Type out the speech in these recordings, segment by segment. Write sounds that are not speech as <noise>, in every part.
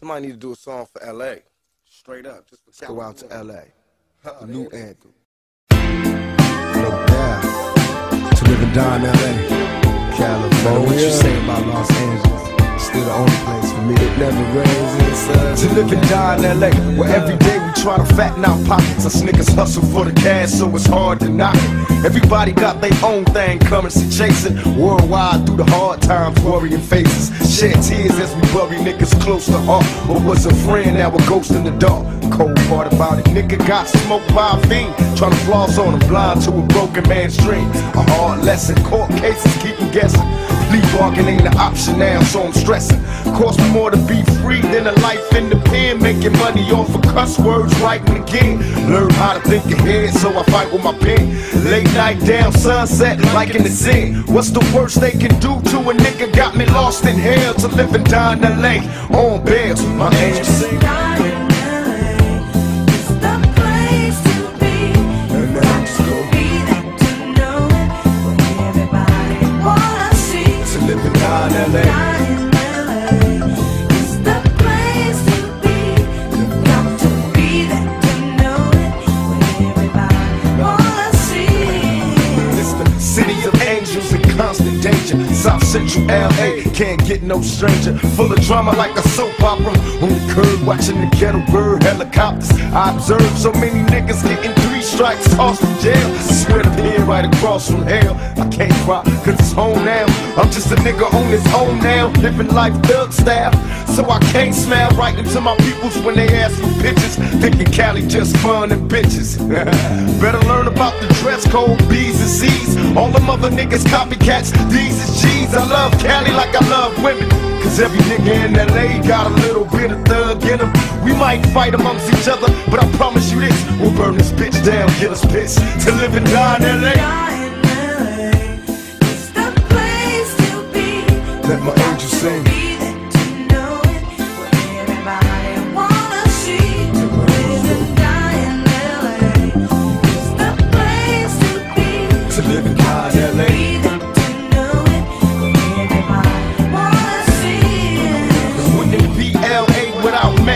Somebody need to do a song for LA. Straight up. Just for Go out to LA. Huh, new anthem. No doubt. To live and die in LA. California. What you say about Los Angeles? Still the only place for me. It never rains in the. To live and die in LA. Where every day we try to fatten our pockets. Us niggas hustle for the cash, so it's hard to knock it. Everybody got their own thing coming, see chasing. Worldwide through the hard times, worrying faces. Shed tears as we bury niggas close to heart. What was a friend, now a ghost in the dark. Cold part about it, nigga got smoked by a fiend. Trying to floss on him, blind to a broken man's dream. A hard lesson, court cases keep him guessing. Bargain ain't an option now, so I'm stressing. Cost me more to be free than a life in the pen. Making money off of cuss words, writing again. Learn how to think ahead, so I fight with my pen. Late night down, sunset, like in the zen. What's the worst they can do to a nigga? Got me lost in hell to live and die in. On bail, my angel danger. South Central LA can't get no stranger. Full of drama like a soap opera. On the curb watching the ghetto bird helicopters. I observe so many niggas getting tossed in jail. Swear to be right across from hell. I can't cry cause it's home now. I'm just a nigga on his own now. Living life thug style. So I can't smile right into my peoples when they ask for pictures. Thinking Cali just fun and bitches. <laughs> Better learn about the dress code, B's and C's. All them other niggas copycats, these is G's. I love Cali like I love women. Cause every nigga in LA got a little bit of thug in him. We might fight amongst each other, but I this we'll burn this bitch down, get us pissed. To live and die in LA. This the place to be. Let my angel sing. To see, to live and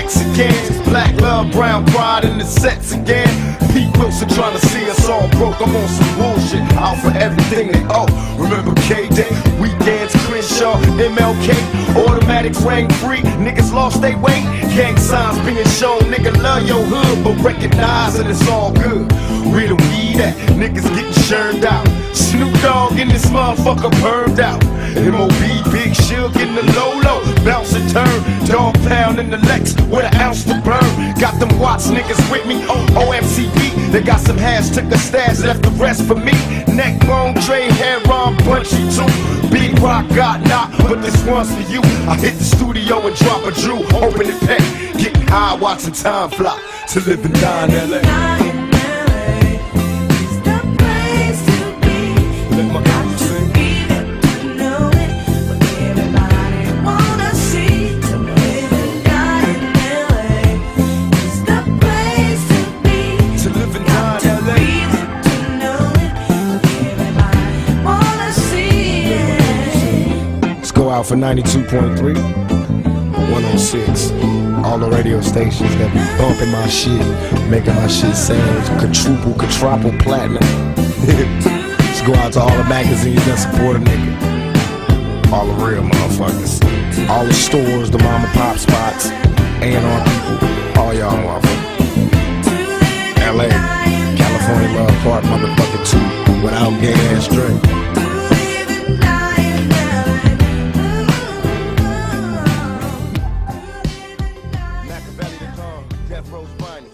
Mexicans, black love, brown pride in the sets again. Pete Wilson trying to see us all broke. I'm on some bullshit, out for everything they owe. Remember K Day, weekends, Crenshaw, MLK, automatics rang free. Niggas lost their weight, gang signs being shown. Nigga love your hood, but recognize that it's all good. Where the weed at? Niggas getting churned out. Snoop Dogg in this motherfucker permed out. MOB, Big Shug in the low, bounce and turn. Dog pound in the Lex with an ounce to burn. Got them Watts niggas with me OMCB. They got some hash, took the stash, left the rest for me. Neck bone, Dre, hair on, punchy too. Big rock got knocked, but this one's for you. I hit the studio and drop a Drew, open the pack. Getting high, watching time fly to live die in LA. For 92.3, 106. All the radio stations that be bumping my shit, making my shit sound quadruple, quadruple platinum. <laughs> Let's go out to all the magazines that support a nigga. All the real motherfuckers. All the stores, the mom and pop spots, A&R people, all y'all motherfuckers. LA, California Love Park, motherfucking too, without gay ass drink. Bunny.